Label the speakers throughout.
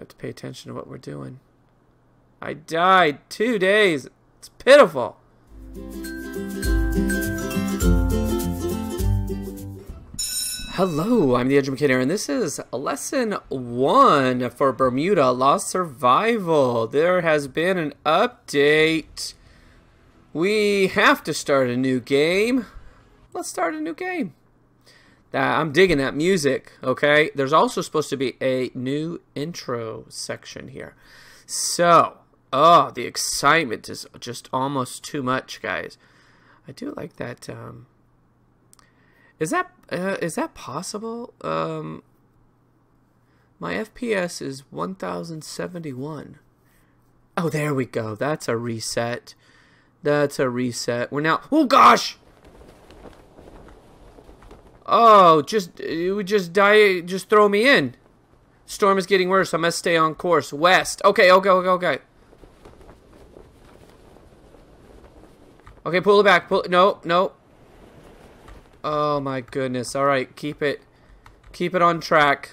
Speaker 1: have to pay attention to what we're doing. I died two days. It's pitiful. Hello, I'm the Edumicator, and this is lesson one for Bermuda Lost Survival. There has been an update. We have to start a new game. Let's start a new game. I'm digging that music, okay? There's also supposed to be a new intro section here. So, oh, the excitement is just almost too much, guys. I do like that. Um, is that uh, is that possible? Um, my FPS is 1071. Oh, there we go. That's a reset. That's a reset. We're now. Oh gosh. Oh, just it would just die. Just throw me in. Storm is getting worse. I must stay on course. West. Okay. Okay. Okay. Okay. Okay. Pull it back. Pull. No. No. Oh my goodness. All right. Keep it. Keep it on track.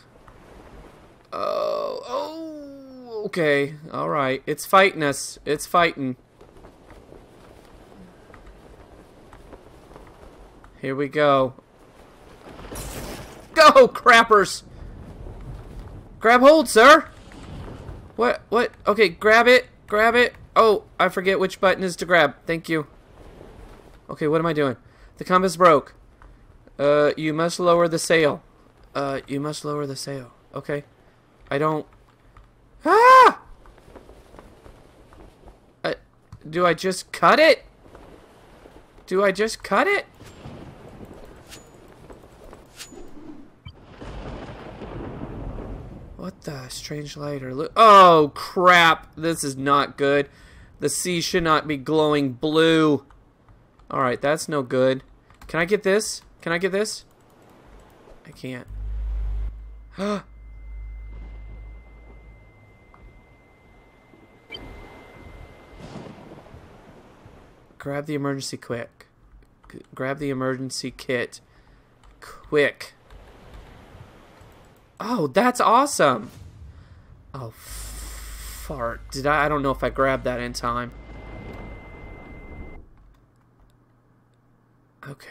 Speaker 1: Oh. Oh. Okay. All right. It's fighting us. It's fighting. Here we go. Go, crappers! Grab hold, sir! What? What? Okay, grab it. Grab it. Oh, I forget which button is to grab. Thank you. Okay, what am I doing? The compass broke. Uh, you must lower the sail. Uh, you must lower the sail. Okay. I don't... Ah! Uh, do I just cut it? Do I just cut it? What the strange light or? Oh crap! This is not good. The sea should not be glowing blue. All right, that's no good. Can I get this? Can I get this? I can't. Grab the emergency quick. Grab the emergency kit. Quick. Oh, that's awesome. Oh, fart. Did I? I don't know if I grabbed that in time. Okay.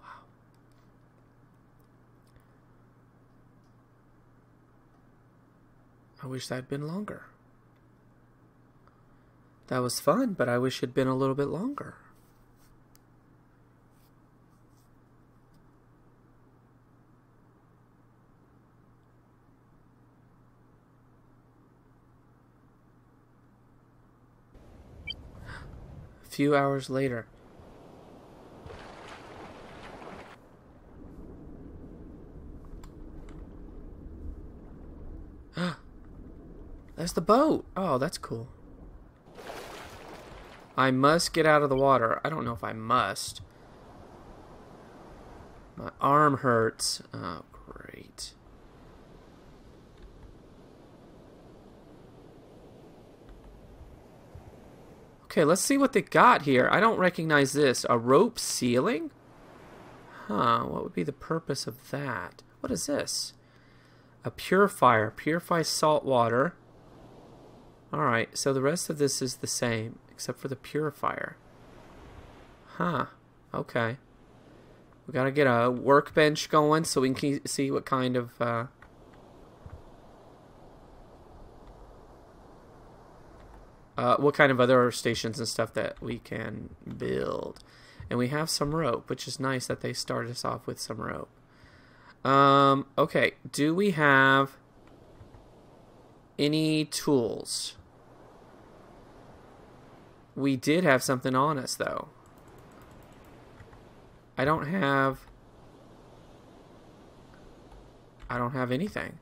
Speaker 1: Wow. I wish that had been longer. That was fun, but I wish it had been a little bit longer. Few hours later. Ah, that's the boat. Oh, that's cool. I must get out of the water. I don't know if I must. My arm hurts. Oh, great. Okay, let's see what they got here. I don't recognize this. A rope ceiling? Huh, what would be the purpose of that? What is this? A purifier. Purifies salt water. Alright, so the rest of this is the same, except for the purifier. Huh, okay. We gotta get a workbench going so we can see what kind of... Uh, uh, what kind of other stations and stuff that we can build. And we have some rope, which is nice that they start us off with some rope. Um, okay, do we have any tools? We did have something on us, though. I don't have... I don't have anything.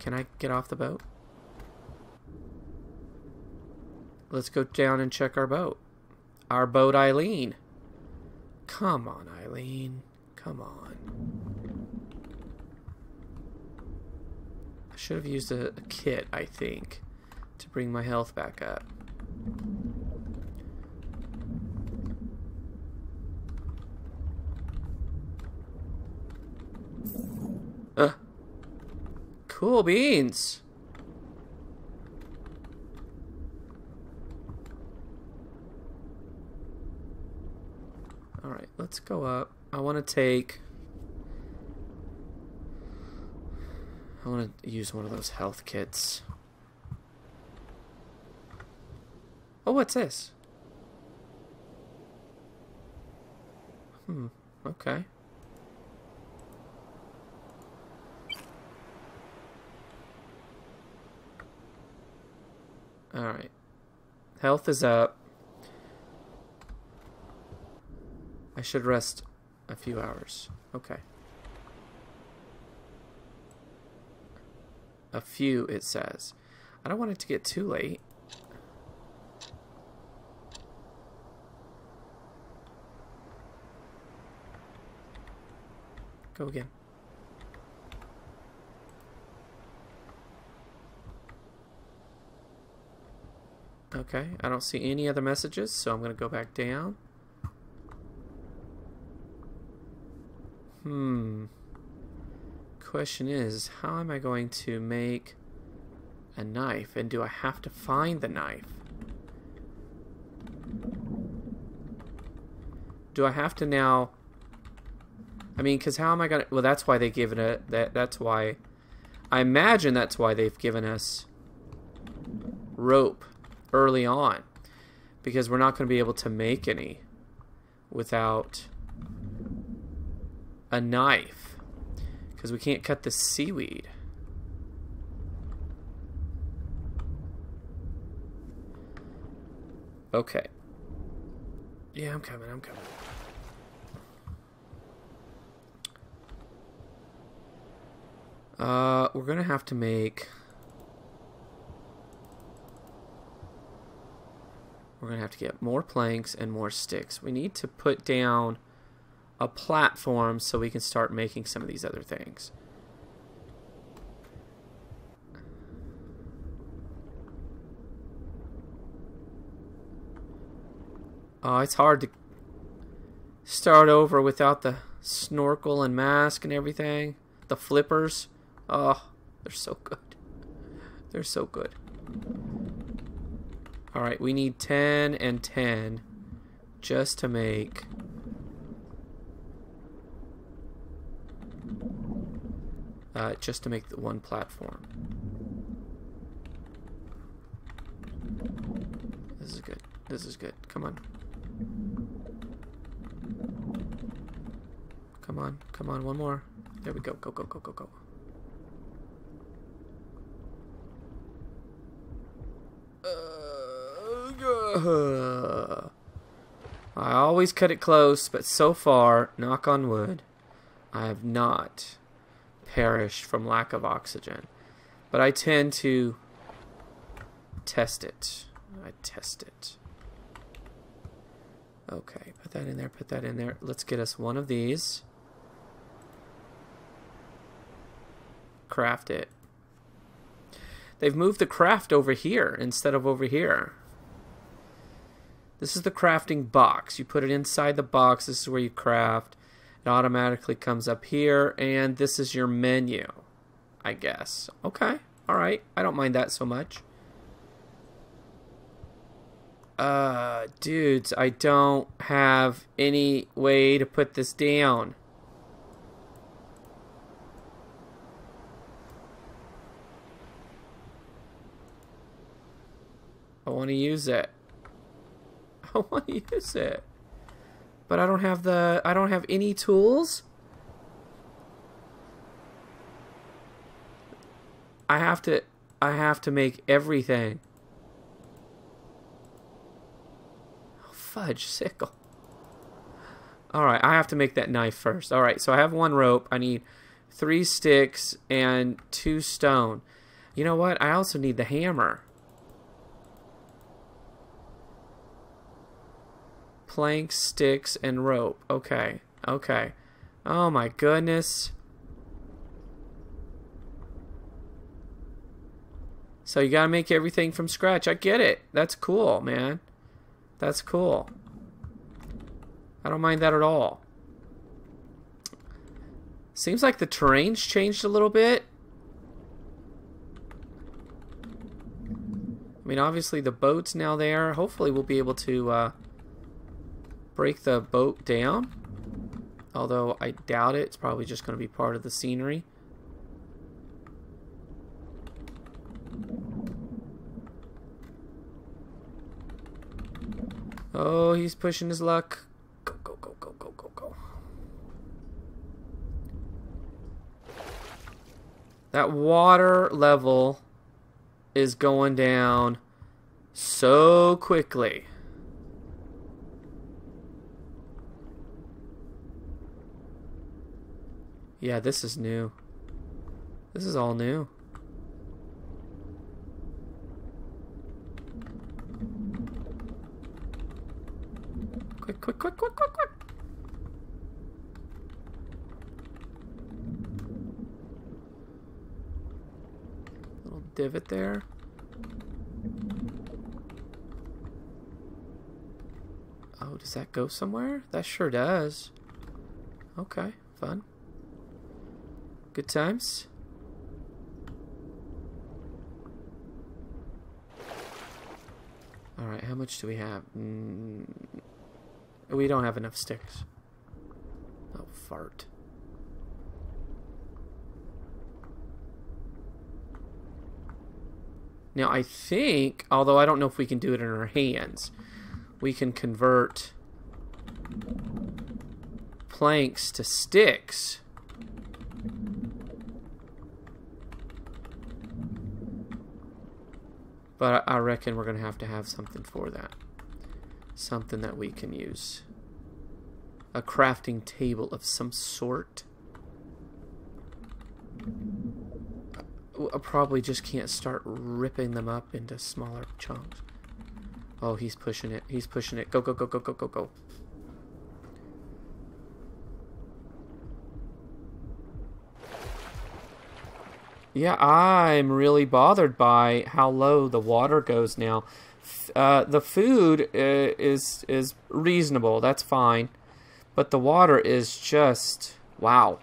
Speaker 1: Can I get off the boat? Let's go down and check our boat. Our boat, Eileen. Come on, Eileen. Come on. I should have used a, a kit, I think, to bring my health back up. Cool beans. Alright, let's go up. I want to take... I want to use one of those health kits. Oh, what's this? Hmm, okay. Alright. Health is up. I should rest a few hours. Okay. A few, it says. I don't want it to get too late. Go again. Okay, I don't see any other messages, so I'm going to go back down. Hmm. Question is, how am I going to make a knife? And do I have to find the knife? Do I have to now I mean, because how am I gonna? Well, that's why they given it. That that's why. I imagine that's why they've given us rope early on, because we're not going to be able to make any without a knife, because we can't cut the seaweed. Okay. Yeah, I'm coming. I'm coming. Uh, we're gonna have to make... We're gonna have to get more planks and more sticks. We need to put down a platform so we can start making some of these other things. Oh, it's hard to start over without the snorkel and mask and everything. The flippers. Oh, they're so good. They're so good. Alright, we need 10 and 10 just to make... Uh, just to make the one platform. This is good. This is good. Come on. Come on. Come on. One more. There we go. Go, go, go, go, go. Uh, I always cut it close, but so far, knock on wood, I have not perished from lack of oxygen. But I tend to test it. I test it. Okay, put that in there, put that in there. Let's get us one of these. Craft it. They've moved the craft over here instead of over here. This is the crafting box. You put it inside the box. This is where you craft. It automatically comes up here. And this is your menu, I guess. Okay. All right. I don't mind that so much. Uh, dudes, I don't have any way to put this down. I want to use it. I want to use it. But I don't have the I don't have any tools. I have to I have to make everything. Oh, fudge sickle. Alright, I have to make that knife first. Alright, so I have one rope. I need three sticks and two stone. You know what? I also need the hammer. planks, sticks, and rope. Okay, okay. Oh my goodness. So you gotta make everything from scratch. I get it. That's cool, man. That's cool. I don't mind that at all. Seems like the terrain's changed a little bit. I mean, obviously the boat's now there. Hopefully we'll be able to uh, break the boat down. Although I doubt it. It's probably just going to be part of the scenery. Oh, he's pushing his luck. Go, go, go, go, go, go, go. That water level is going down so quickly. Yeah, this is new. This is all new. Quick, quick, quick, quick, quick, quick. Little divot there. Oh, does that go somewhere? That sure does. Okay, fun. Good times. Alright, how much do we have? Mm, we don't have enough sticks. Oh, fart. Now, I think, although I don't know if we can do it in our hands, we can convert planks to sticks. But I reckon we're going to have to have something for that. Something that we can use. A crafting table of some sort. I probably just can't start ripping them up into smaller chunks. Oh, he's pushing it. He's pushing it. Go, go, go, go, go, go, go. Yeah, I'm really bothered by how low the water goes now. Uh, the food uh, is is reasonable. That's fine, but the water is just wow.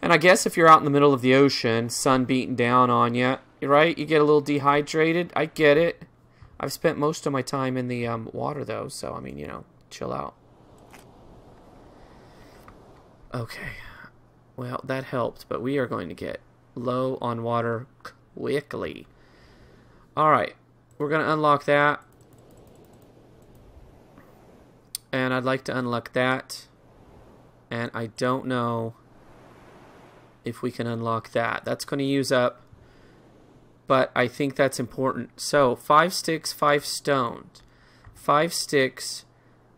Speaker 1: And I guess if you're out in the middle of the ocean, sun beating down on you, right? You get a little dehydrated. I get it. I've spent most of my time in the um, water though, so I mean, you know, chill out. Okay. Well, that helped, but we are going to get low on water quickly. Alright, we're going to unlock that. And I'd like to unlock that. And I don't know if we can unlock that. That's going to use up, but I think that's important. So, five sticks, five stones. Five sticks,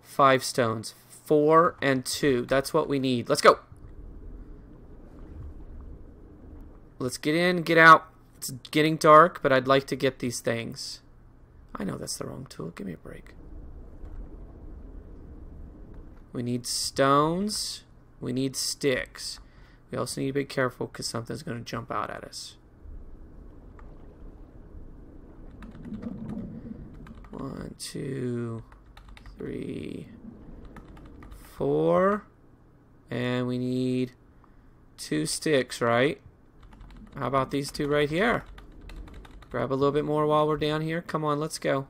Speaker 1: five stones. Four and two. That's what we need. Let's go. Let's get in, get out. It's getting dark, but I'd like to get these things. I know that's the wrong tool. Give me a break. We need stones. We need sticks. We also need to be careful because something's going to jump out at us. One, two, three, four. And we need two sticks, right? How about these two right here? Grab a little bit more while we're down here. Come on, let's go.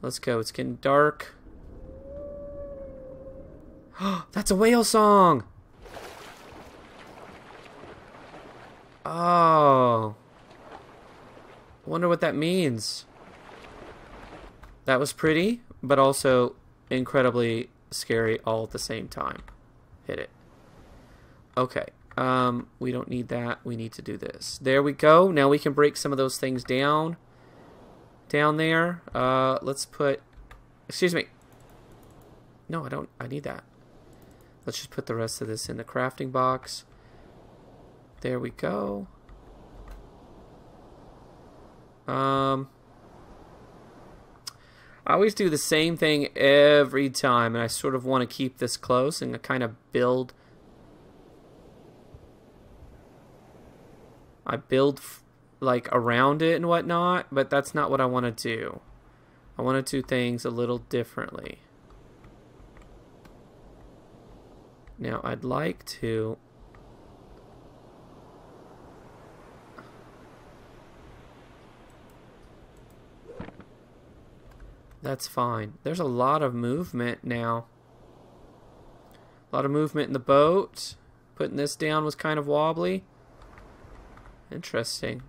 Speaker 1: Let's go. It's getting dark. That's a whale song! Oh. wonder what that means. That was pretty, but also incredibly scary all at the same time. Hit it. Okay. Um, we don't need that. We need to do this. There we go. Now we can break some of those things down. Down there. Uh, let's put... Excuse me. No, I don't. I need that. Let's just put the rest of this in the crafting box. There we go. Um... I always do the same thing every time, and I sort of want to keep this close and kind of build I build like around it and whatnot, but that's not what I want to do. I want to do things a little differently. Now I'd like to That's fine. There's a lot of movement now. A lot of movement in the boat. Putting this down was kind of wobbly. Interesting.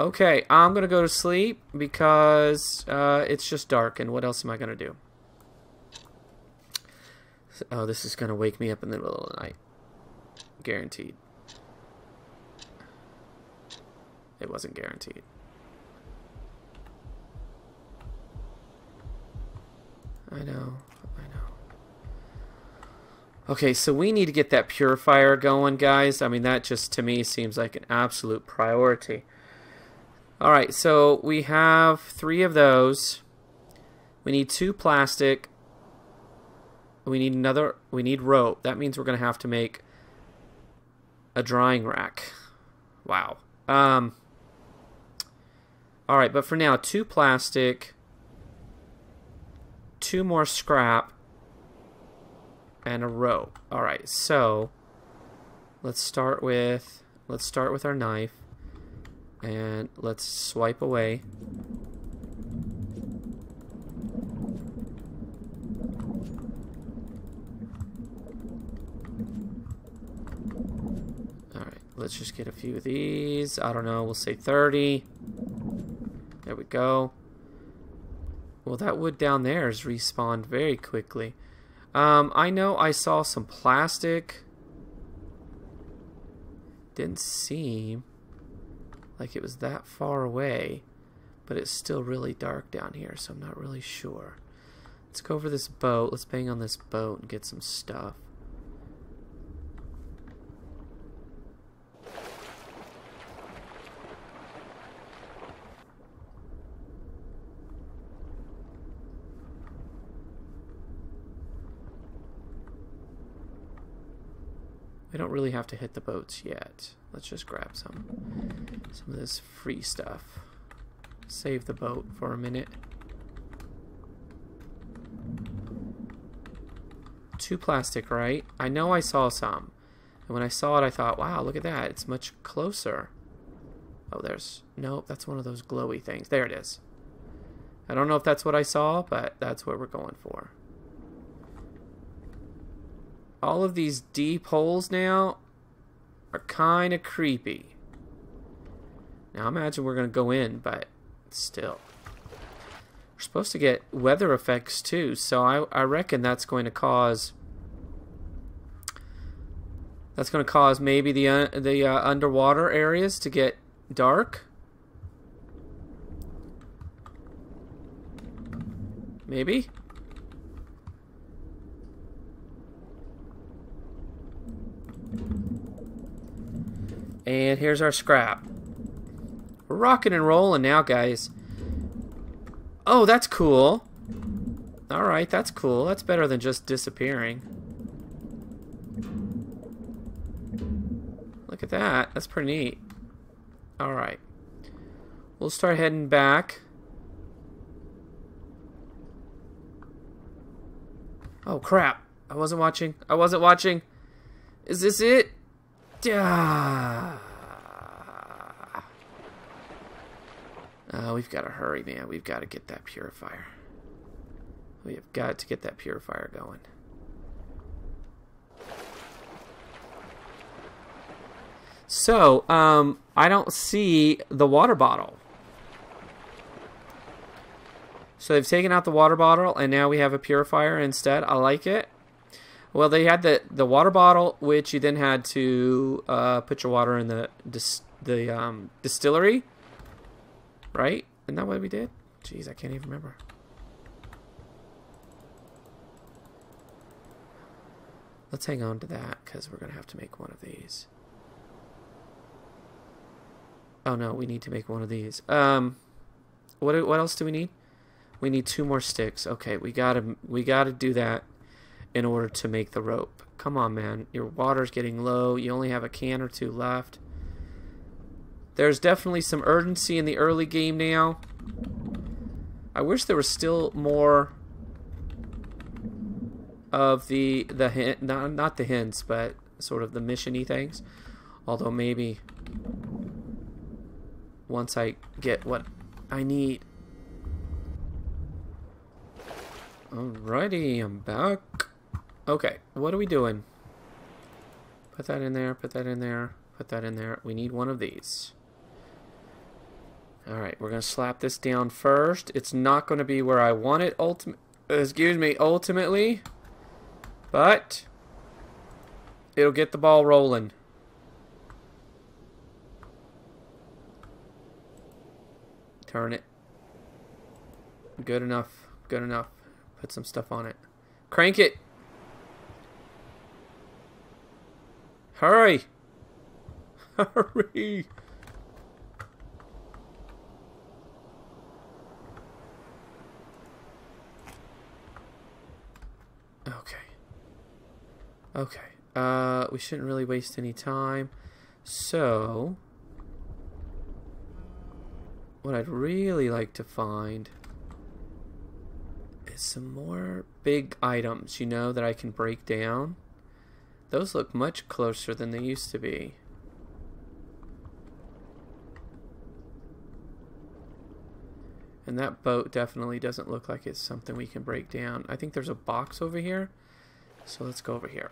Speaker 1: Okay, I'm going to go to sleep because uh, it's just dark, and what else am I going to do? Oh, this is going to wake me up in the middle of the night. Guaranteed. It wasn't guaranteed. I know, I know. Okay, so we need to get that purifier going, guys. I mean, that just, to me, seems like an absolute priority. Alright, so we have three of those. We need two plastic. We need another, we need rope. That means we're going to have to make a drying rack. Wow. Um, Alright, but for now, two plastic, two more scrap, and a rope. Alright, so let's start with let's start with our knife and let's swipe away. Alright, let's just get a few of these. I don't know, we'll say 30. There we go. Well, that wood down there has respawned very quickly. Um, I know I saw some plastic. Didn't seem like it was that far away, but it's still really dark down here, so I'm not really sure. Let's go over this boat. Let's bang on this boat and get some stuff. We don't really have to hit the boats yet. Let's just grab some some of this free stuff. Save the boat for a minute. Two plastic, right? I know I saw some. And when I saw it, I thought, wow, look at that. It's much closer. Oh, there's... Nope, that's one of those glowy things. There it is. I don't know if that's what I saw, but that's what we're going for all of these deep holes now are kind of creepy. Now imagine we're going to go in, but still. We're supposed to get weather effects too, so I, I reckon that's going to cause... That's going to cause maybe the, uh, the uh, underwater areas to get dark. Maybe? And here's our scrap. We're rocking and rolling now, guys. Oh, that's cool. Alright, that's cool. That's better than just disappearing. Look at that. That's pretty neat. Alright. We'll start heading back. Oh, crap. I wasn't watching. I wasn't watching. Is this it? Uh, we've got to hurry, man. We've got to get that purifier. We have got to get that purifier going. So, um, I don't see the water bottle. So they've taken out the water bottle, and now we have a purifier instead. I like it. Well, they had the the water bottle, which you then had to uh, put your water in the dis the um, distillery, right? Isn't that what we did? Jeez, I can't even remember. Let's hang on to that because we're gonna have to make one of these. Oh no, we need to make one of these. Um, what what else do we need? We need two more sticks. Okay, we gotta we gotta do that in order to make the rope. Come on, man. Your water's getting low. You only have a can or two left. There's definitely some urgency in the early game now. I wish there was still more of the the hint, not not the hints, but sort of the missiony things. Although maybe once I get what I need. Alrighty, I'm back. Okay, what are we doing? Put that in there, put that in there, put that in there. We need one of these. Alright, we're going to slap this down first. It's not going to be where I want it ultimate excuse me, ultimately. But it'll get the ball rolling. Turn it. Good enough. Good enough. Put some stuff on it. Crank it. Hurry. Hurry. Okay. Okay. Uh, we shouldn't really waste any time. So, what I'd really like to find is some more big items, you know, that I can break down. Those look much closer than they used to be. And that boat definitely doesn't look like it's something we can break down. I think there's a box over here. So let's go over here.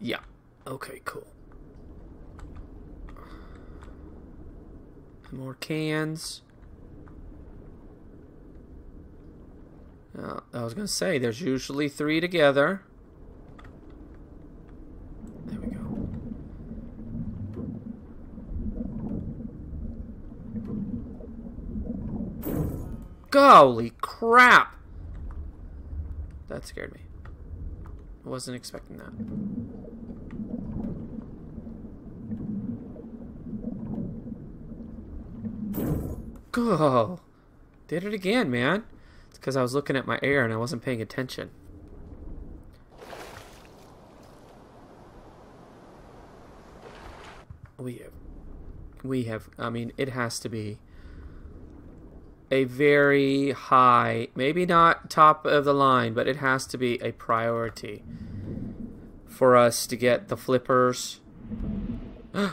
Speaker 1: Yeah. Okay, cool. More cans. Uh, I was going to say, there's usually three together. There we go. Holy crap! That scared me. I wasn't expecting that. Go! Did it again, man. It's because I was looking at my air and I wasn't paying attention. We have, we have, I mean, it has to be a very high, maybe not top of the line, but it has to be a priority for us to get the flippers.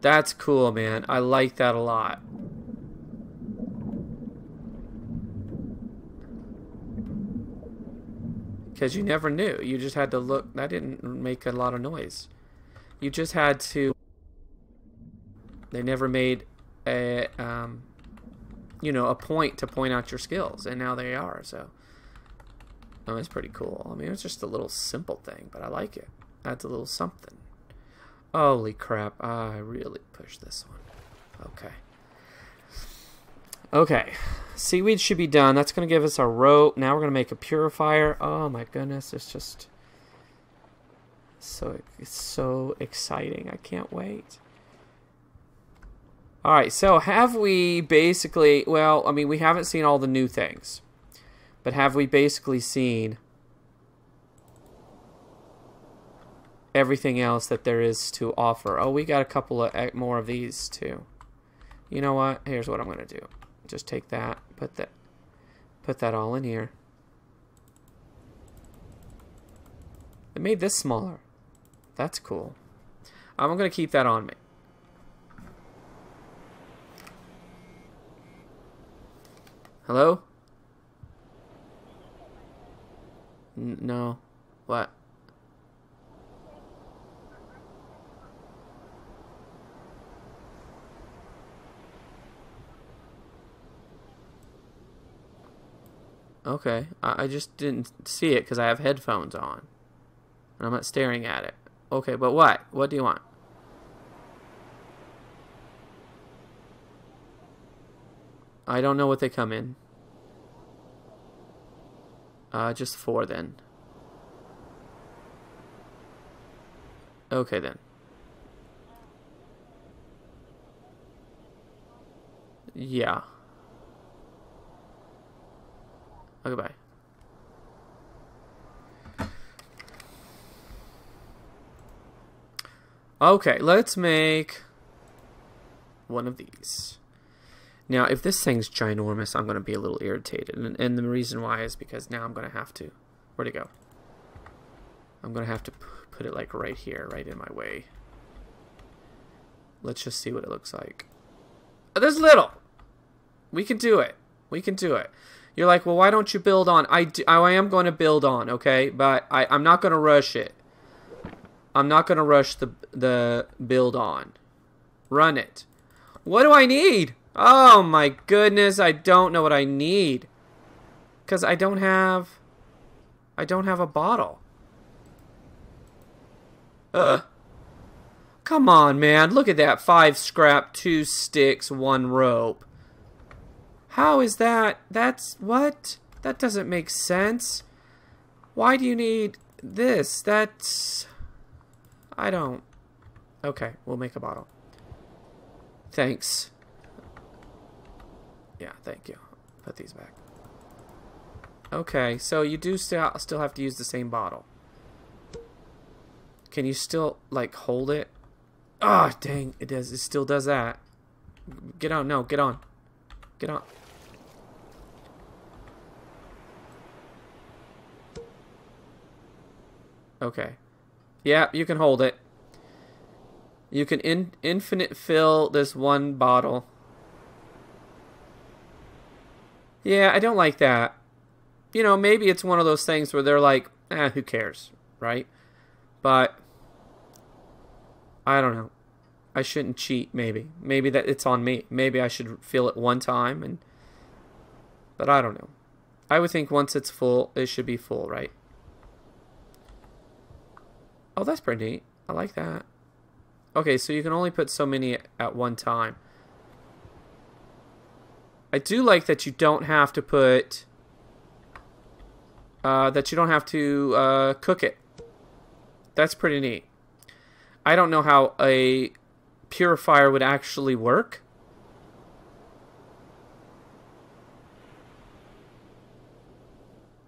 Speaker 1: That's cool, man. I like that a lot. Because you never knew. You just had to look. That didn't make a lot of noise. You just had to. They never made a, um, you know, a point to point out your skills, and now they are. So, oh, it's pretty cool. I mean, it's just a little simple thing, but I like it. That's a little something. Holy crap! I really pushed this one. Okay. Okay, seaweed should be done. That's going to give us our rope. Now we're going to make a purifier. Oh my goodness, it's just so it's so exciting. I can't wait. All right, so have we basically, well, I mean, we haven't seen all the new things. But have we basically seen everything else that there is to offer? Oh, we got a couple of eh, more of these too. You know what? Here's what I'm going to do just take that, put that, put that all in here. It made this smaller. That's cool. I'm going to keep that on me. Hello? N no. What? Okay, I, I just didn't see it because I have headphones on. And I'm not staring at it. Okay, but what? What do you want? I don't know what they come in. Uh, just four then. Okay then. Yeah. Okay, bye. Okay, let's make one of these. Now, if this thing's ginormous, I'm going to be a little irritated. And, and, the reason why is because now I'm going to have to... Where'd it go? I'm going to have to put it, like, right here, right in my way. Let's just see what it looks like. Oh, there's little! We can do it. We can do it. You're like, well, why don't you build on? I, do, I am going to build on, okay? But I, I'm not going to rush it. I'm not going to rush the, the build on. Run it. What do I need? Oh my goodness, I don't know what I need. Because I don't have... I don't have a bottle. Ugh. Come on, man. Look at that. Five scrap, two sticks, one rope. How is that? That's... What? That doesn't make sense. Why do you need this? That's... I don't... Okay, we'll make a bottle. Thanks. Yeah, thank you. Put these back. Okay, so you do still still have to use the same bottle. Can you still like hold it? Ah, oh, dang! It does. It still does that. Get on! No, get on! Get on! Okay. Yeah, you can hold it. You can in infinite fill this one bottle. Yeah, I don't like that. You know, maybe it's one of those things where they're like, eh, who cares, right? But I don't know. I shouldn't cheat, maybe. Maybe that it's on me. Maybe I should fill it one time and but I don't know. I would think once it's full, it should be full, right? Oh, that's pretty neat. I like that. Okay, so you can only put so many at one time. I do like that you don't have to put... Uh, that you don't have to uh, cook it. That's pretty neat. I don't know how a purifier would actually work.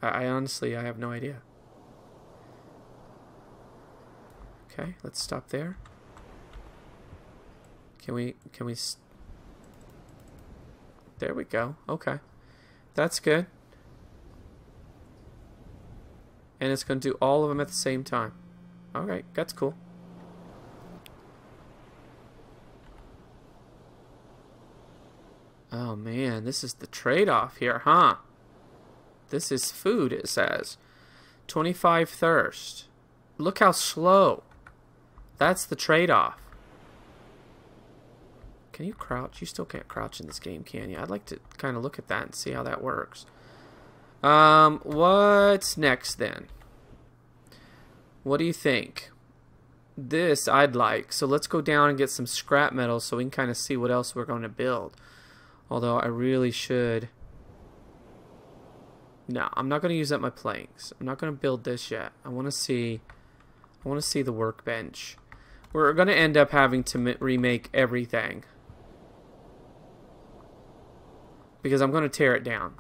Speaker 1: I, I honestly, I have no idea. Okay, let's stop there. Can we, can we, there we go. Okay. That's good. And it's going to do all of them at the same time. Alright, that's cool. Oh man, this is the trade-off here, huh? This is food, it says. 25 thirst. Look how slow. That's the trade-off. Can you crouch? You still can't crouch in this game, can you? I'd like to kind of look at that and see how that works. Um, what's next then? What do you think? This I'd like. So let's go down and get some scrap metal so we can kind of see what else we're going to build. Although I really should... No, I'm not going to use up my planks. I'm not going to build this yet. I want to see... I want to see the workbench. We're going to end up having to remake everything because I'm going to tear it down.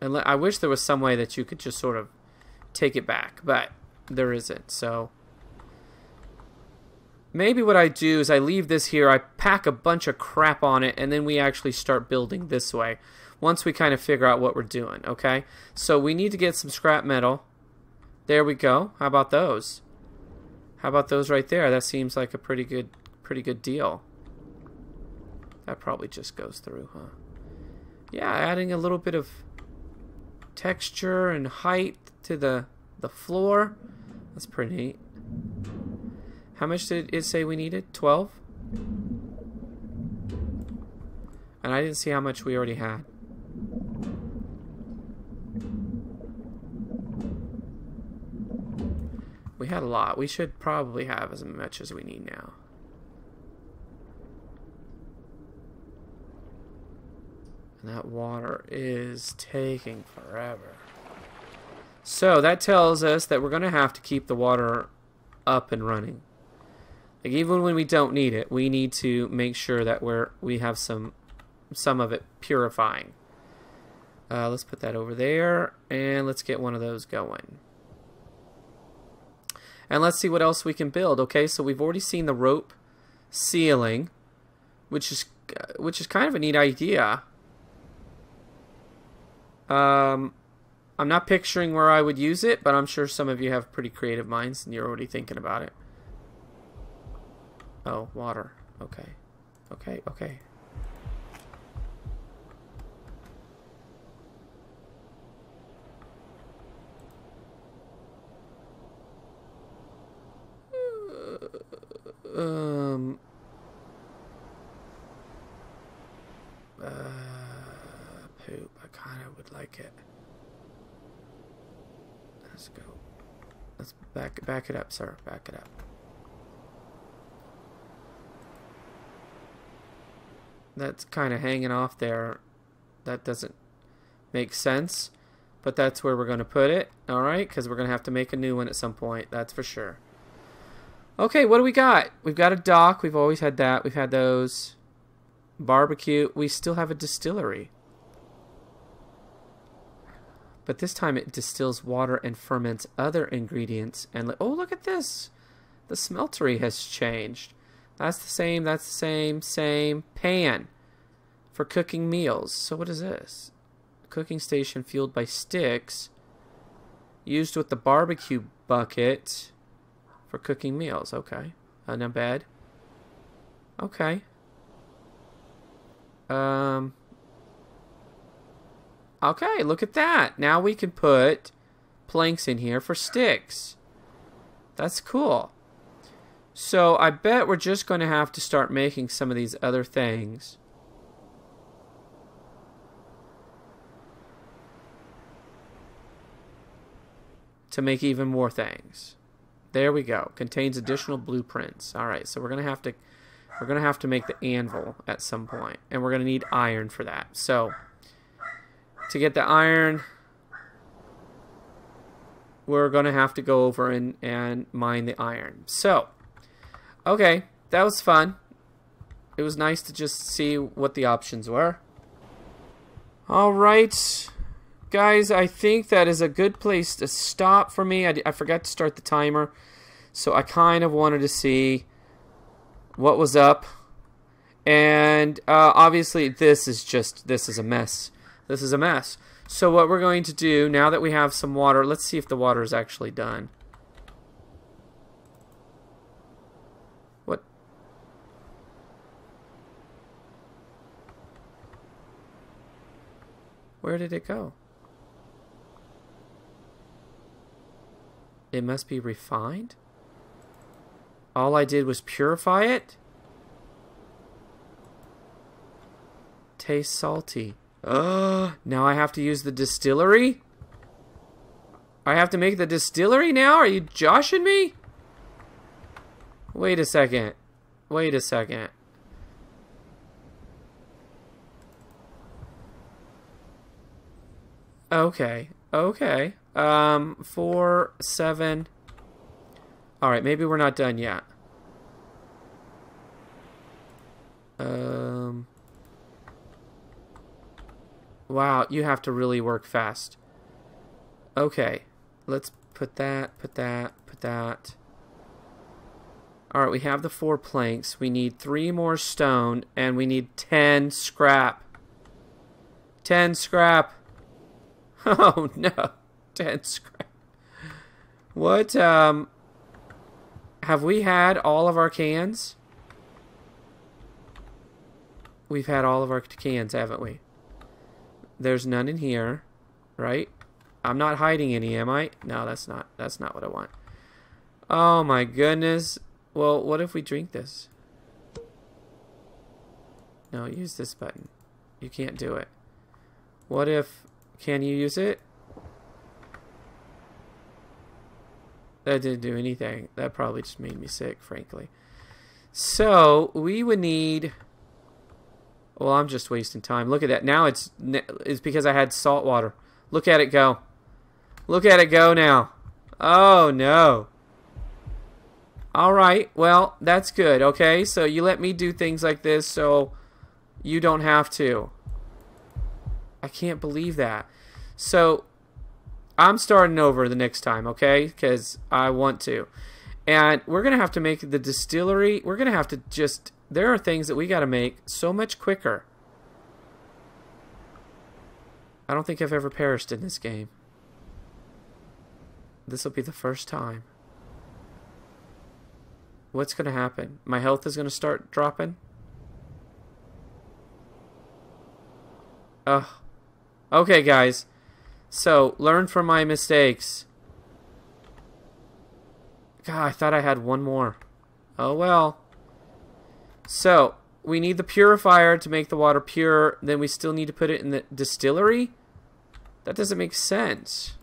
Speaker 1: And I wish there was some way that you could just sort of take it back, but there isn't. So maybe what I do is I leave this here, I pack a bunch of crap on it, and then we actually start building this way once we kind of figure out what we're doing, okay? So we need to get some scrap metal. There we go. How about those? How about those right there? That seems like a pretty good pretty good deal. That probably just goes through, huh? Yeah, adding a little bit of texture and height to the the floor. That's pretty neat. How much did it say we needed? 12? And I didn't see how much we already had. We had a lot. We should probably have as much as we need now. And that water is taking forever. So that tells us that we're going to have to keep the water up and running. Like even when we don't need it, we need to make sure that we're we have some some of it purifying. Uh, let's put that over there, and let's get one of those going. And let's see what else we can build. Okay, so we've already seen the rope ceiling, which is which is kind of a neat idea. Um, I'm not picturing where I would use it, but I'm sure some of you have pretty creative minds and you're already thinking about it. Oh, water. Okay. Okay, okay. Um... Uh like it. Let's go. Let's back back it up, sir. Back it up. That's kind of hanging off there. That doesn't make sense, but that's where we're going to put it. All right, because we're going to have to make a new one at some point. That's for sure. Okay, what do we got? We've got a dock. We've always had that. We've had those. Barbecue. We still have a distillery. But this time it distills water and ferments other ingredients. And oh, look at this. The smeltery has changed. That's the same, that's the same, same. Pan for cooking meals. So what is this? Cooking station fueled by sticks. Used with the barbecue bucket for cooking meals. Okay. Uh, not bad. Okay. Um. Okay, look at that. Now we can put planks in here for sticks. That's cool. So I bet we're just going to have to start making some of these other things. To make even more things. There we go. Contains additional blueprints. All right, so we're going to have to we're going to have to make the anvil at some point, and we're going to need iron for that. So, to get the iron, we're going to have to go over and, and mine the iron. So, okay, that was fun. It was nice to just see what the options were. Alright, guys, I think that is a good place to stop for me. I, I forgot to start the timer, so I kind of wanted to see what was up. And uh, obviously this is just, this is a mess. This is a mess. So what we're going to do, now that we have some water, let's see if the water is actually done. What? Where did it go? It must be refined? All I did was purify it? Tastes salty. Uh, now I have to use the distillery? I have to make the distillery now? Are you joshing me? Wait a second. Wait a second. Okay. Okay. Um, four, seven... Alright, maybe we're not done yet. Um. Wow, you have to really work fast. Okay, let's put that, put that, put that. Alright, we have the four planks. We need three more stone, and we need ten scrap. Ten scrap. Oh, no. Ten scrap. What, um... Have we had all of our cans? We've had all of our cans, haven't we? There's none in here, right? I'm not hiding any, am I? No, that's not. That's not what I want. Oh my goodness. Well, what if we drink this? No, use this button. You can't do it. What if... Can you use it? That didn't do anything. That probably just made me sick, frankly. So, we would need... Well, I'm just wasting time. Look at that. Now it's, it's because I had salt water. Look at it go. Look at it go now. Oh, no. Alright, well, that's good, okay? So you let me do things like this so you don't have to. I can't believe that. So, I'm starting over the next time, okay? Because I want to. And we're going to have to make the distillery, we're going to have to just, there are things that we got to make so much quicker. I don't think I've ever perished in this game. This will be the first time. What's going to happen? My health is going to start dropping? Ugh. Okay, guys. So, learn from my mistakes. God, I thought I had one more. Oh well. So, we need the purifier to make the water pure. Then we still need to put it in the distillery? That doesn't make sense.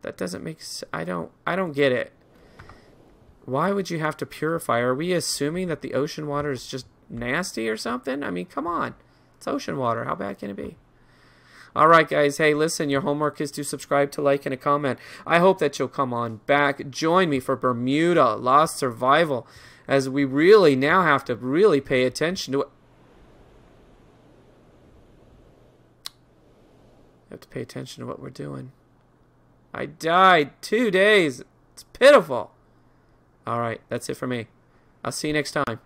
Speaker 1: That doesn't make. I don't, I don't get it. Why would you have to purify? Are we assuming that the ocean water is just nasty or something? I mean, come on. It's ocean water. How bad can it be? All right, guys. Hey, listen, your homework is to subscribe, to like, and a comment. I hope that you'll come on back. Join me for Bermuda Lost Survival as we really now have to really pay attention to it. have to pay attention to what we're doing. I died two days. It's pitiful. All right, that's it for me. I'll see you next time.